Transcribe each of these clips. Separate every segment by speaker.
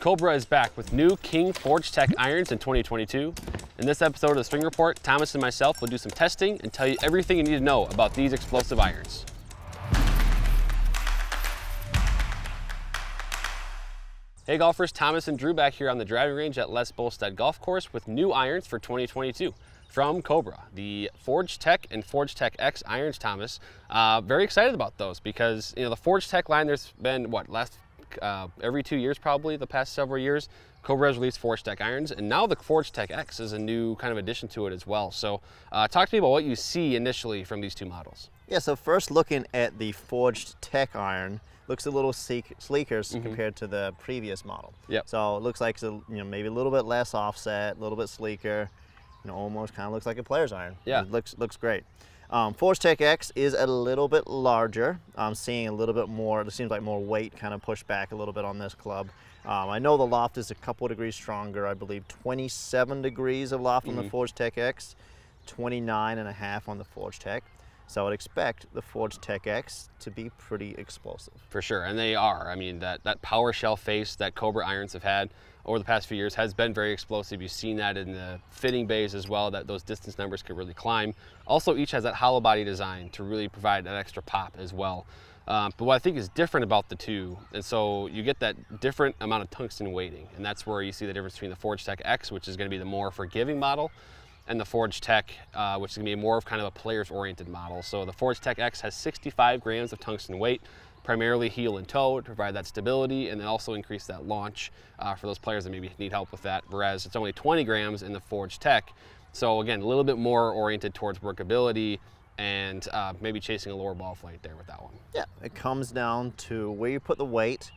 Speaker 1: Cobra is back with new King Forged Tec irons in 2022. In this episode of the Swing Report, Thomas and myself will do some testing and tell you everything you need to know about these explosive irons. Hey golfers, Thomas and Drew back here on the driving range at Les Bolstad Golf Course with new irons for 2022 from Cobra, the Forged Tec and Forged Tec X irons, Thomas. Uh, very excited about those because, you know, the Forged Tec line, there's been, what, last, uh, every two years probably, the past several years, Cobra has released Forged Tec irons, and now the Forged Tec X is a new kind of addition to it as well. So uh, talk to me about what you see initially from these two models.
Speaker 2: Yeah, so first looking at the Forged Tec iron, looks a little sleek, sleeker mm -hmm. compared to the previous model.
Speaker 1: Yep.
Speaker 2: So it looks like it's a, you know maybe a little bit less offset, a little bit sleeker. You know, almost kind of looks like a player's iron.
Speaker 1: Yeah.
Speaker 2: It looks looks great. Um, Forged Tec X is a little bit larger. I'm seeing a little bit more. It seems like more weight kind of pushed back a little bit on this club. Um, I know the loft is a couple degrees stronger. I believe 27 degrees of loft mm -hmm. on the mm-hmm. Forged Tec X, 29 and a half on the Forged Tec. So I would expect the Forged Tec X to be pretty explosive.
Speaker 1: For sure, and they are. I mean, that, that power shell face that Cobra irons have had over the past few years has been very explosive. You've seen that in the fitting bays as well, that those distance numbers could really climb. Also, each has that hollow body design to really provide that extra pop as well. Um, but what I think is different about the two, and so you get that different amount of tungsten weighting, and that's where you see the difference between the Forged Tec X, which is going to be the more forgiving model, and the Forged Tec, uh, which is gonna be more of kind of a player's oriented model. So the Forged Tec X has 65 grams of tungsten weight, primarily heel and toe to provide that stability and then also increase that launch uh, for those players that maybe need help with that. Whereas it's only 20 grams in the Forged Tec. So again, a little bit more oriented towards workability and uh, maybe chasing a lower ball flight there with that one.
Speaker 2: Yeah, it comes down to where you put the weight.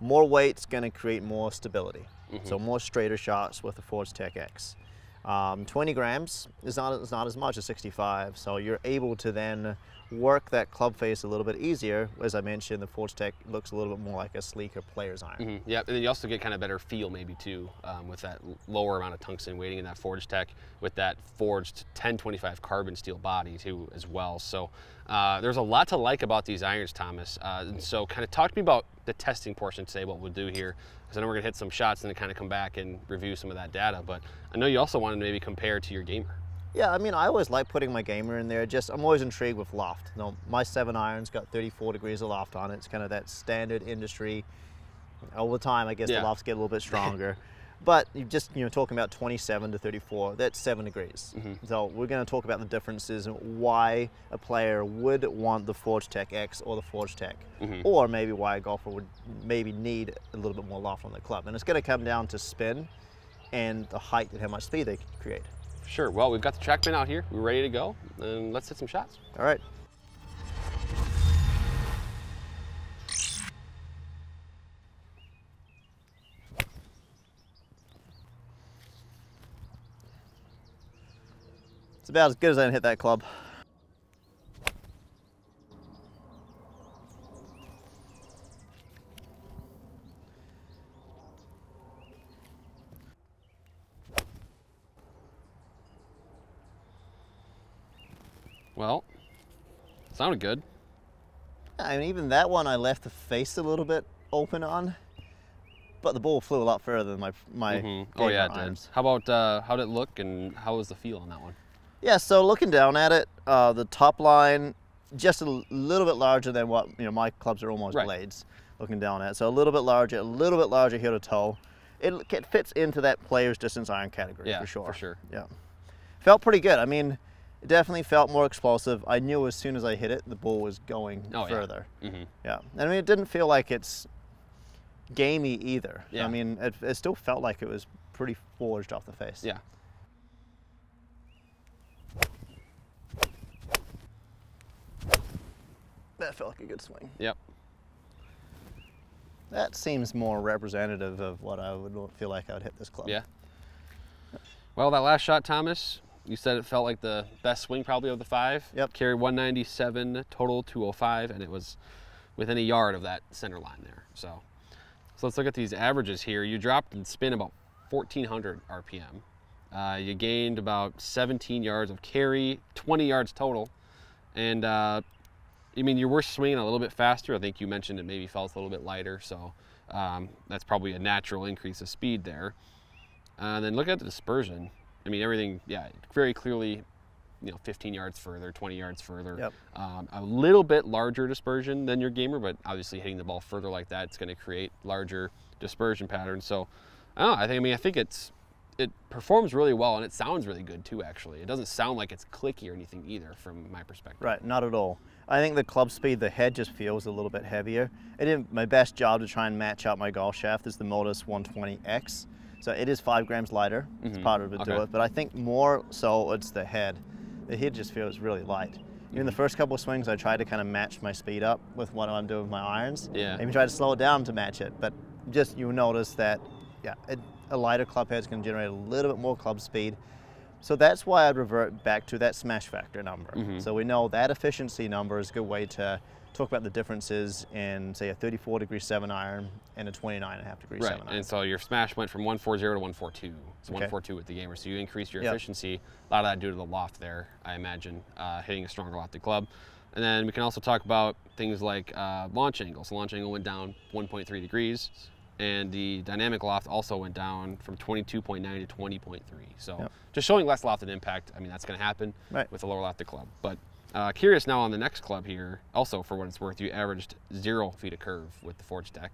Speaker 2: More weight's gonna create more stability. Mm -hmm. So more straighter shots with the Forged Tec X. Um, 20 grams is not, is not as much as 65, so you're able to then work that club face a little bit easier. As I mentioned, the Forged Tec looks a little bit more like a sleeker player's iron.
Speaker 1: Mm -hmm. Yeah, and then you also get kind of better feel maybe too um, with that lower amount of tungsten weighting in that Forged Tec with that forged 1025 carbon steel body too as well. So uh, there's a lot to like about these irons, Thomas. Uh, and so kind of talk to me about the testing portion today, what we'll do here because I know we're gonna hit some shots and then kind of come back and review some of that data. But I know you also wanted to maybe compare to your gamer.
Speaker 2: Yeah, I mean, I always like putting my gamer in there. Just I'm always intrigued with loft. You know, my seven irons got 34 degrees of loft on it. It's kind of that standard industry. Over time, I guess yeah. the lofts get a little bit stronger. But you just you know talking about 27 to 34, that's seven degrees. Mm -hmm. So we're going to talk about the differences and why a player would want the Forged Tec X or the Forged Tec, mm -hmm. or maybe why a golfer would maybe need a little bit more loft on the club. And it's going to come down to spin and the height and how much speed they can create.
Speaker 1: Sure. Well, we've got the TrackMan out here. We're ready to go, and let's hit some shots.
Speaker 2: All right. It's about as good as I can hit that club.
Speaker 1: Well, sounded good.
Speaker 2: I mean, even that one I left the face a little bit open on, but the ball flew a lot further than my my. Mm -hmm.
Speaker 1: Oh yeah, it did. How about uh, how did it look and how was the feel on that one?
Speaker 2: Yeah, so looking down at it, uh, the top line just a little bit larger than what, you know, my clubs are almost right. blades looking down at. So a little bit larger, a little bit larger heel to toe. It, it fits into that player's distance iron category
Speaker 1: yeah,
Speaker 2: for sure.
Speaker 1: for sure.
Speaker 2: Yeah. Felt pretty good. I mean, it definitely felt more explosive. I knew as soon as I hit it, the ball was going oh, further.
Speaker 1: Yeah. Mm -hmm.
Speaker 2: yeah. And I mean, it didn't feel like it's gamey either.
Speaker 1: Yeah.
Speaker 2: I mean, it, it still felt like it was pretty forged off the face.
Speaker 1: Yeah.
Speaker 2: That felt like a good swing.
Speaker 1: Yep.
Speaker 2: That seems more representative of what I would feel like I would hit this club.
Speaker 1: Yeah. Well, that last shot, Thomas, you said it felt like the best swing probably of the five.
Speaker 2: Yep.
Speaker 1: Carried 197, total 205, and it was within a yard of that center line there. So, so let's look at these averages here. You dropped and spin about 1400 RPM. Uh, you gained about 17 yards of carry, 20 yards total, and uh, I mean, you were swinging a little bit faster. I think you mentioned it maybe felt a little bit lighter. So Um, that's probably a natural increase of speed there. Uh, then look at the dispersion. I mean, everything, yeah, very clearly, you know, 15 yards further, 20 yards further.
Speaker 2: Yep.
Speaker 1: Um, a little bit larger dispersion than your gamer, but obviously hitting the ball further like that, it's going to create larger dispersion patterns. So, I don't know. I think, I mean, I think it's, it performs really well and it sounds really good too, actually. It doesn't sound like it's clicky or anything either from my perspective.
Speaker 2: Right, not at all. I think the club speed, the head just feels a little bit heavier. I did my best job to try and match up my golf shaft is the Modus 120X. So it is five grams lighter. It's
Speaker 1: Mhm.
Speaker 2: part of it
Speaker 1: Okay.
Speaker 2: do it, but I think more so it's the head. The head just feels really light. Even the first couple of swings, I tried to kind of match my speed up with what I'm doing with my irons.
Speaker 1: Yeah.
Speaker 2: I even tried to slow it down to match it, but just you'll notice that, yeah, it, a lighter club head is going to generate a little bit more club speed. So that's why I'd revert back to that smash factor number.
Speaker 1: Mhm.
Speaker 2: So we know that efficiency number is a good way to talk about the differences in, say, a 34 degree seven iron and a 29 and a half degree
Speaker 1: Right,
Speaker 2: seven iron.
Speaker 1: and so your smash went from 140 to 142. So
Speaker 2: Okay.
Speaker 1: 142 with the gamer. So you increased your
Speaker 2: Yep.
Speaker 1: efficiency. A lot of that due to the loft there, I imagine, uh, hitting a stronger lofted club. And then we can also talk about things like uh, launch angle. So launch angle went down 1.3 degrees, and the dynamic loft also went down from 22.9 to 20.3. So
Speaker 2: Yep.
Speaker 1: just showing less lofted impact. I mean, that's going to happen
Speaker 2: Right.
Speaker 1: with a lower lofted club. But uh, curious now on the next club here. Also, for what it's worth, you averaged zero feet of curve with the Forged Tec.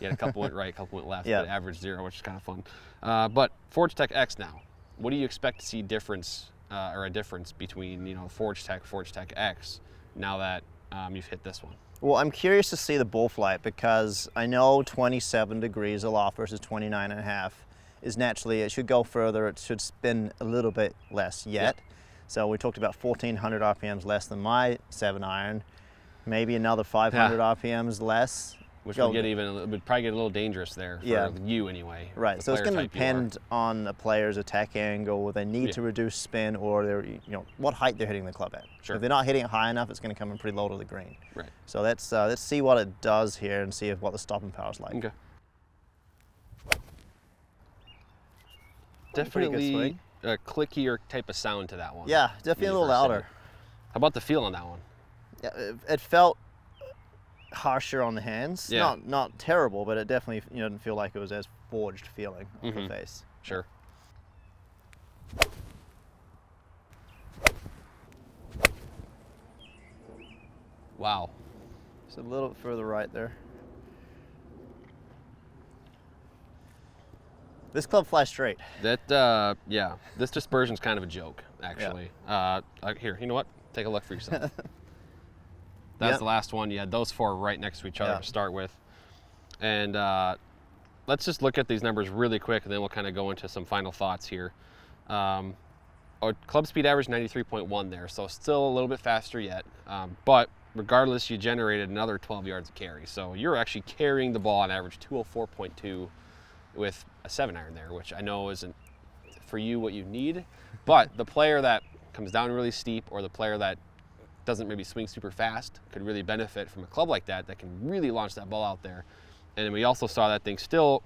Speaker 1: You had a couple went right, a couple went left,
Speaker 2: Yeah.
Speaker 1: but averaged zero, which is kind of fun. Uh, but Forged Tec X now, what do you expect to see difference uh, or a difference between you know Forged Tec, Forged Tec X now that um, you've hit this one?
Speaker 2: Well, I'm curious to see the bull flight because I know 27 degrees aloft versus 29 and a half is naturally, it should go further, it should spin a little bit less yet. So we talked about 1400 RPMs less than my seven iron, maybe another 500 RPMs less.
Speaker 1: Which
Speaker 2: Go-
Speaker 1: would get even a little- would probably get a little dangerous there for
Speaker 2: Yeah.
Speaker 1: you anyway.
Speaker 2: Right, so it's going to
Speaker 1: type you are.
Speaker 2: depend on the player's attack angle, whether they need
Speaker 1: Yeah.
Speaker 2: to reduce spin or they're, you know, what height they're hitting the club at.
Speaker 1: Sure.
Speaker 2: If they're not hitting it high enough, it's going to come in pretty low to the green.
Speaker 1: Right.
Speaker 2: So let's uh, let's see what it does here and see if what the stopping power is like.
Speaker 1: Okay. Definitely. A clickier type of sound to that one.
Speaker 2: Yeah, definitely a little louder.
Speaker 1: How about the feel on that one?
Speaker 2: Yeah, it, it felt harsher on the hands.
Speaker 1: Yeah.
Speaker 2: Not not terrible, but it definitely you know didn't feel like it was as forged feeling on
Speaker 1: Mhm.
Speaker 2: the face.
Speaker 1: Sure. Wow.
Speaker 2: Just a little bit further right there. This club flies straight.
Speaker 1: That, uh, yeah, this dispersion's kind of a joke, actually. Uh, uh, here, you know what? Take a look for yourself. That's
Speaker 2: Yep.
Speaker 1: the last one. You had those four right next to each other
Speaker 2: Yeah.
Speaker 1: to start with. And uh, let's just look at these numbers really quick, and then we'll kind of go into some final thoughts here. Um, our club speed average 93.1 there, so still a little bit faster yet. Um, but regardless, you generated another 12 yards of carry. So you're actually carrying the ball on average 204.2 with a seven iron there, which I know isn't for you what you need. But the player that comes down really steep or the player that doesn't maybe swing super fast could really benefit from a club like that that can really launch that ball out there. And we also saw that thing still,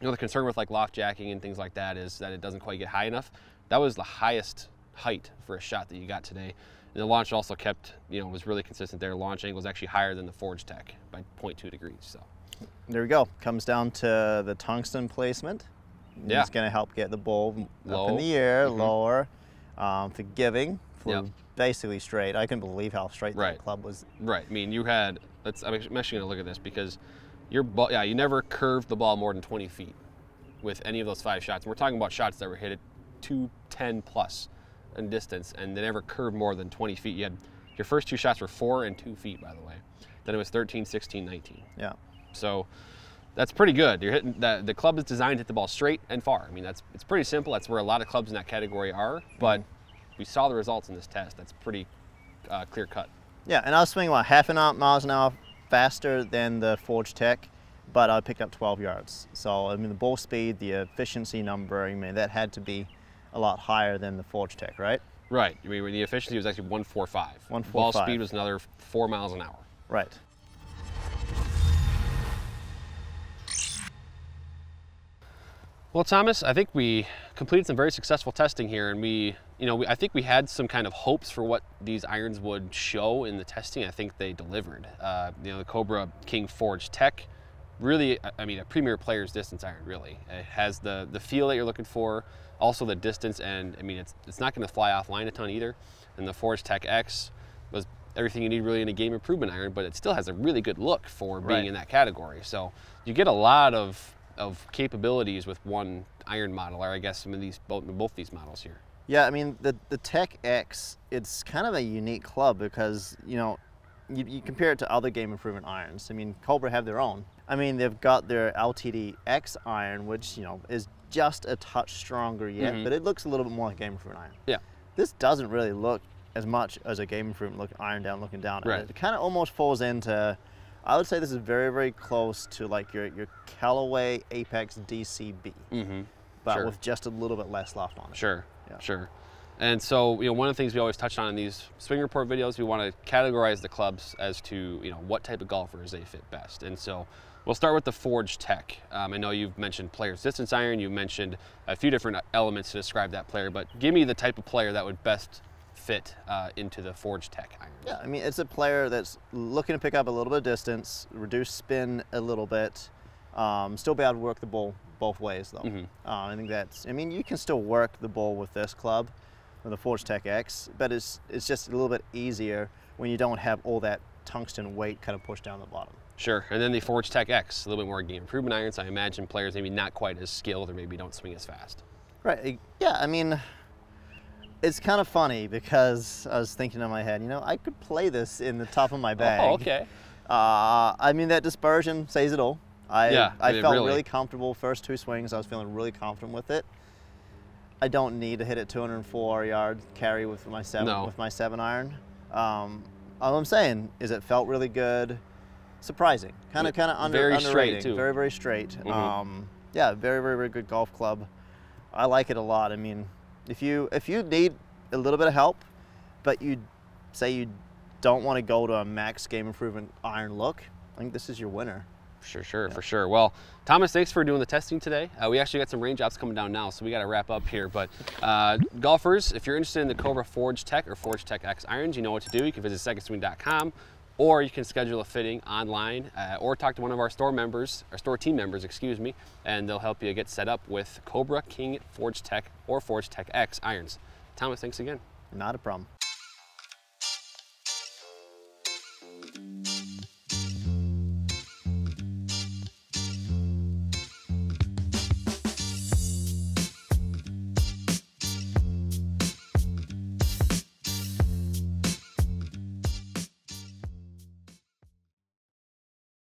Speaker 1: you know, the concern with like loft jacking and things like that is that it doesn't quite get high enough. That was the highest height for a shot that you got today. And the launch also kept, you know, was really consistent there. Launch angle was actually higher than the Forged Tec by 0.2 degrees. So
Speaker 2: There we go. Comes down to the tungsten placement.
Speaker 1: Yeah.
Speaker 2: It's going to help get the ball up in the air,
Speaker 1: Mhm.
Speaker 2: lower, um, forgiving, flew
Speaker 1: Yep.
Speaker 2: basically straight. I couldn't believe how straight
Speaker 1: Right.
Speaker 2: that club was.
Speaker 1: Right. I mean, you had. Let's. I'm actually going to look at this because your ball. Yeah, you never curved the ball more than 20 feet with any of those five shots. And we're talking about shots that were hit at 210 plus in distance, and they never curved more than 20 feet. You had your first two shots were four and two feet, by the way. Then it was 13, 16, 19.
Speaker 2: Yeah.
Speaker 1: So that's pretty good. You're hitting the the club is designed to hit the ball straight and far. I mean, that's it's pretty simple. That's where a lot of clubs in that category are. But we saw the results in this test. That's pretty uh, clear cut.
Speaker 2: Yeah, and I was swinging, what, half an hour, miles an hour faster than the Forged Tec, but I picked up 12 yards. So, I mean, the ball speed, the efficiency number, I mean, that had to be a lot higher than the Forged Tec, right?
Speaker 1: Right. I mean, the efficiency was actually 145.
Speaker 2: 145.
Speaker 1: Ball speed was another four miles an hour.
Speaker 2: Right.
Speaker 1: Well, Thomas, I think we completed some very successful testing here, and we, you know, we, I think we had some kind of hopes for what these irons would show in the testing. I think they delivered. Uh, you know, the Cobra King Forged Tec really, I mean, a premier player's distance iron. Really, it has the the feel that you're looking for, also the distance, and I mean, it's it's not going to fly offline a ton either. And the Forged Tec X was everything you need really in a game improvement iron, but it still has a really good look for being
Speaker 2: Right.
Speaker 1: in that category. So you get a lot of of capabilities with one iron model, or I guess some of these both both these models here.
Speaker 2: Yeah, I mean the the Tec X, it's kind of a unique club because you know, you, you compare it to other game improvement irons. I mean, Cobra have their own. I mean, they've got their LTD X iron, which you know is just a touch stronger yet,
Speaker 1: Mhm.
Speaker 2: but it looks a little bit more like game improvement iron.
Speaker 1: Yeah.
Speaker 2: This doesn't really look as much as a game improvement look iron down looking down.
Speaker 1: Right.
Speaker 2: It kind of almost falls into. I would say this is very very close to like your your Callaway Apex DCB,
Speaker 1: Mm-hmm.
Speaker 2: but
Speaker 1: Sure.
Speaker 2: with just a little bit less loft on it.
Speaker 1: Sure,
Speaker 2: Yeah.
Speaker 1: sure. And so, you know, one of the things we always touch on in these swing report videos, we want to categorize the clubs as to, you know, what type of golfers they fit best. And so, we'll start with the Forged Tec. Um, I know you've mentioned player's distance iron. You mentioned a few different elements to describe that player, but give me the type of player that would best fit uh, into the Forged Tec iron.
Speaker 2: Yeah, I mean, it's a player that's looking to pick up a little bit of distance, reduce spin a little bit, um, still be able to work the ball both ways though.
Speaker 1: Mhm.
Speaker 2: Uh, I think that's, I mean, you can still work the ball with this club, with the Forged Tec X, but it's, it's just a little bit easier when you don't have all that tungsten weight kind of pushed down the bottom.
Speaker 1: Sure. And then the Forged Tec X, a little bit more game improvement irons. I imagine players maybe not quite as skilled or maybe don't swing as fast.
Speaker 2: Right. Yeah. I mean, it's kind of funny because I was thinking in my head, you know, I could play this in the top of my bag.
Speaker 1: Oh, okay.
Speaker 2: Uh, I mean, that dispersion says it all. I,
Speaker 1: Yeah,
Speaker 2: I felt
Speaker 1: really-
Speaker 2: really comfortable first two swings. I was feeling really confident with it. I don't need to hit it 204 yard carry with my seven
Speaker 1: No.
Speaker 2: with my seven iron. Um, all I'm saying is it felt really good, surprising, kind of kind of under
Speaker 1: very straight,
Speaker 2: underrated,
Speaker 1: too.
Speaker 2: very very straight.
Speaker 1: Mhm.
Speaker 2: Um, yeah, very very very good golf club. I like it a lot. I mean, if you if you need a little bit of help, but you say you don't want to go to a max game improvement iron look, I think this is your winner.
Speaker 1: Sure, sure, for sure. Well, Thomas, thanks for doing the testing today. Uh, we actually got some raindrops coming down now, so we got to wrap up here. But uh, golfers, if you're interested in the Cobra Forged Tec or Forged Tec X irons, you know what to do. You can visit secondswing.com, or you can schedule a fitting online, uh, or talk to one of our store members, our store team members, excuse me, and they'll help you get set up with Cobra King Forged Tec or Forged Tec X irons. Thomas, thanks again.
Speaker 2: Not a problem.